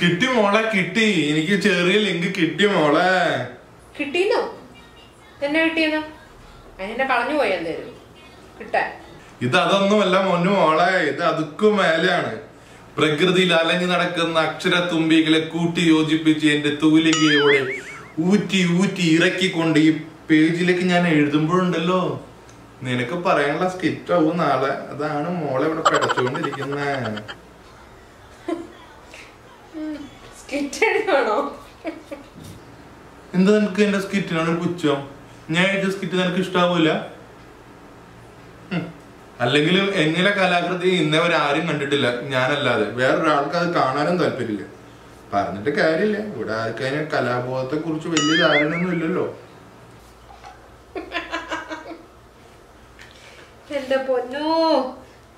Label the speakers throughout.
Speaker 1: കിട്ടി മോളെ കിട്ടി. എനിക്ക് ചെറിയ ലിങ്ക് കിട്ടി മോളെ.
Speaker 2: കിട്ടിയോ എന്നെ കിട്ടിയെന്നോ? അതിനെ കളഞ്ഞു പോയി എന്തായാലും കിട്ടാൻ.
Speaker 1: ഇത് അതൊന്നുമല്ല മൊന്നു മോളെ. ഇത് അതുക്കും മേലെയാണ്. പ്രകൃതിയിൽ അലഞ്ഞു നടക്കുന്ന അക്ഷര തുമ്പികളെ കൂട്ടി യോജിപ്പിച്ച് എന്റെ തൂലികയോടെ ഊറ്റി ഊറ്റി ഇറക്കിക്കൊണ്ട് ഈ പേജിലേക്ക് ഞാൻ എഴുതുമ്പോഴുണ്ടല്ലോ. നിനക്ക് പറയാനുള്ള സ്കിറ്റ് ആവും നാളെ. അതാണ് മോളെ ഇവിടെ പഠിച്ചുകൊണ്ടിരിക്കുന്നത്
Speaker 2: സ്കിറ്റ് എഴുതാണോ
Speaker 1: എന്താ നിനക്ക് എന്റെ സ്കിറ്റിനോട് പുച്ഛം. ഞാൻ എഴുതിയ സ്കിറ്റ് നിനക്ക് ഇഷ്ടാവൂല. അല്ലെങ്കിൽ എങ്ങനെ കലാകൃതി ഇന്നേ ആരും കണ്ടിട്ടില്ല. ഞാനല്ലാതെ. വേറൊരാൾക്ക് അത് കാണാനും താല്പര്യമില്ല. പറഞ്ഞിട്ട് കാര്യമില്ല. ഇവിടെ ആർക്കതിന് കലാബോധത്തെ കുറിച്ച് വലിയ ധാരണയൊന്നും ഇല്ലല്ലോ.
Speaker 2: എന്റെ പൊന്നോ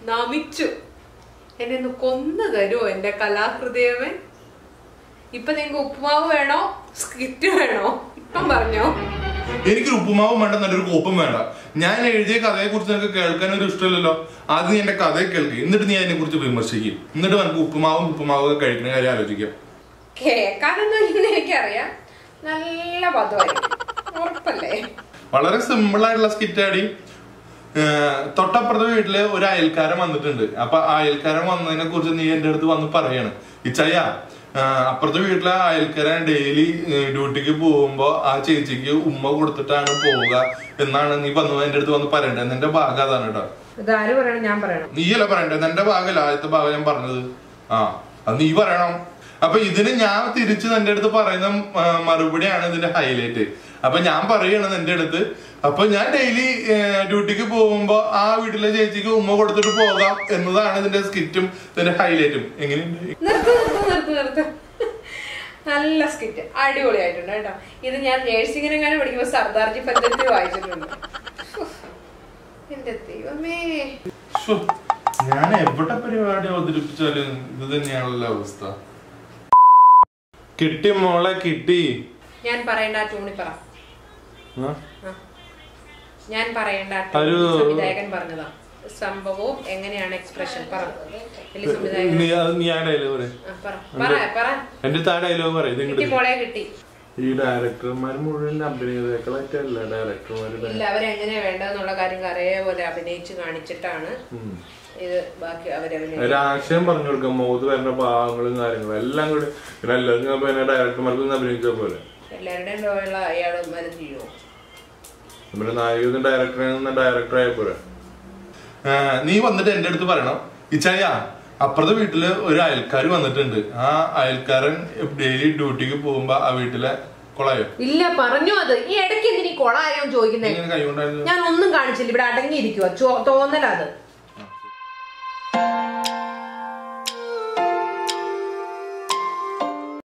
Speaker 2: നമിച്ചു. എന്നെ ഒന്ന് കൊന്നു തരുമോ എന്റെ കലാഹൃദയമേ ഇപ്പൊ നിങ്ങൾക്ക് ഉപ്പുമാവ് വേണോ? സ്കിറ്റ് വേണോ? ഇപ്പം പറഞ്ഞോ.
Speaker 1: എനിക്ക് ഉപ്പുമാവും വേണ്ട നല്ലൊരു കോപ്പും വേണ്ട. ഞാൻ എഴുതിയ കഥയെ കുറിച്ച് നിനക്ക് കേൾക്കാൻ ഒരു ഇഷ്ടമില്ലല്ലോ. ആദ്യം നീ എന്റെ കഥയെ കേൾക്കുക എന്നിട്ട് നീ അതിനെ കുറിച്ച് വിമർശിക്കും. എന്നിട്ട് നമുക്ക് ഉപ്പുമാവും ഉപ്പുമാവും ഒക്കെ കഴിക്കുന്ന കാര്യം ആലോചിക്കാം.
Speaker 2: കേൾക്കാനൊന്നും എനിക്കറിയാം. നല്ല പദമായി ഉറപ്പല്ലേ?
Speaker 1: വളരെ സിമ്പിൾ ആയിട്ടുള്ള സ്കിറ്റ് ആടി. തൊട്ടപ്പുറത്തെ വീട്ടിൽ ഒരു അയൽക്കാരൻ വന്നിട്ടുണ്ട്. അപ്പൊ ആ അയൽക്കാരൻ വന്നതിനെ കുറിച്ച് നീ എന്റെ അടുത്ത് വന്ന് പറയാണ്. ഇച്ചയ്യ അപ്പുറത്തെ വീട്ടിലെ അയൽക്കാരൻ ഡെയിലി ഡ്യൂട്ടിക്ക് പോകുമ്പോ ആ ചേച്ചിക്ക് ഉമ്മ കൊടുത്തിട്ടാണ് പോവുക എന്നാണ് നീ വന്നു എന്റെ അടുത്ത് വന്ന് പറയണ്ടത് നിന്റെ ഭാഗം അതാണ് കേട്ടോ
Speaker 2: ഇതാര് പറയണം? ഞാൻ പറയണം.
Speaker 1: നീയല്ല പറയണ്ടത് നിന്റെ ഭാഗമല്ല ആദ്യത്തെ ഭാഗം ഞാൻ പറഞ്ഞത്. ആ അത് നീ പറയണം. അപ്പൊ ഇതിന് ഞാൻ തിരിച്ച് നിന്റെ അടുത്ത് പറയുന്ന മറുപടിയാണ് ഇതിന്റെ ഹൈലൈറ്റ് അപ്പൊ ഞാൻ പറയണത് എന്റെ അടുത്ത്. അപ്പൊ ഞാൻ ഡെയിലി ഡ്യൂട്ടിക്ക് പോകുമ്പോ ആ വീട്ടിലെ ചേച്ചിക്ക് ഉമ്മ കൊടുത്തിട്ട് പോകാം എന്നതാണ് ഇതിന്റെ സ്കിറ്റും ഇതിന്റെ ഹൈലൈറ്റും എങ്ങനെയുണ്ട്?
Speaker 2: നല്ല സ്കിറ്റ് അടിപൊളിയായിട്ടുണ്ട് കേട്ടോ. ഇത് ഞാൻ നേഴ്സിംഗിനെങ്ങാനും പഠിക്കുമ്പോ സർദാർജി പദ്ധതി വായിച്ചിട്ടുണ്ട്. എന്റെ ദൈവമേ.
Speaker 1: ഞാൻ എവിടെ പരിപാടി അവതരിപ്പിച്ചാലും ഇത് തന്നെയാണല്ലോ അവസ്ഥ. കിട്ടി മോളെ കിട്ടി.
Speaker 2: ഞാൻ പറയണ്ട ആ ടൂണി പറ. ഞാൻ പറയേണ്ട
Speaker 1: ഒരു-
Speaker 2: സംവിധായകൻ പറഞ്ഞതാ. സംഭവവും എങ്ങനെയാണ് എക്സ്പ്രഷൻ പറ. വലിയ സംവിധായകൻ.
Speaker 1: നീ അത് നീ ആ ഡയലോഗ് പറ.
Speaker 2: പറ പറ. പറ
Speaker 1: എന്റെ ഡയലോഗ് പറ ഇത്
Speaker 2: കിട്ടി കിട്ടി.
Speaker 1: ഈ ഡയറക്ടർമാർ മുഴുവൻ അഭിനേതാക്കളായിട്ടല്ല ഡയറക്ടർമാരുടെ
Speaker 2: ഇല്ല അവരെങ്ങനെയാ വേണ്ടതെന്നുള്ള കാര്യം അതേപോലെ അഭിനയിച്ച് കാണിച്ചിട്ടാണ് ഇത് ബാക്കി അവരഭിനയിച്ചത്
Speaker 1: ഒരു ആശയം പറഞ്ഞു കൊടുക്കാം. മോത് വരുന്ന ഭാഗങ്ങളും കാര്യങ്ങളും എല്ലാം കൂടി. എല്ലാവർക്കും ഡയറക്ടർമാർക്കൊന്നും അഭിനയിച്ച പോലെ
Speaker 2: എല്ലാവരുടെയും അയാളും അയാൾ മരം ചെയ്യുമോ
Speaker 1: നമ്മുടെ നായകനും ഡയറക്ടറെ ഡയറക്ടർ ആയ പോലെ നീ വന്നിട്ട് എന്റെ അടുത്ത് പറയണം. ഇച്ചായ അപ്പുറത്തെ വീട്ടിൽ ഒരു അയൽക്കാർ വന്നിട്ടുണ്ട്. ആ അയൽക്കാരൻ ഡെയിലി ഡ്യൂട്ടിക്ക് പോകുമ്പോ ആ വീട്ടിലെ കൊളായോ?
Speaker 2: ഇല്ല പറഞ്ഞു അത്. ഈ ഇടയ്ക്ക് എന്തിനീ കൊളായോ ചോദിക്കുന്നേ? ഞാൻ ഒന്നും കാണിച്ചില്ല. ഇവിടെ അടങ്ങിയിരിക്കുക തോന്നല അത്.